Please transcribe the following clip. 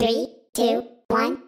Three, two, one.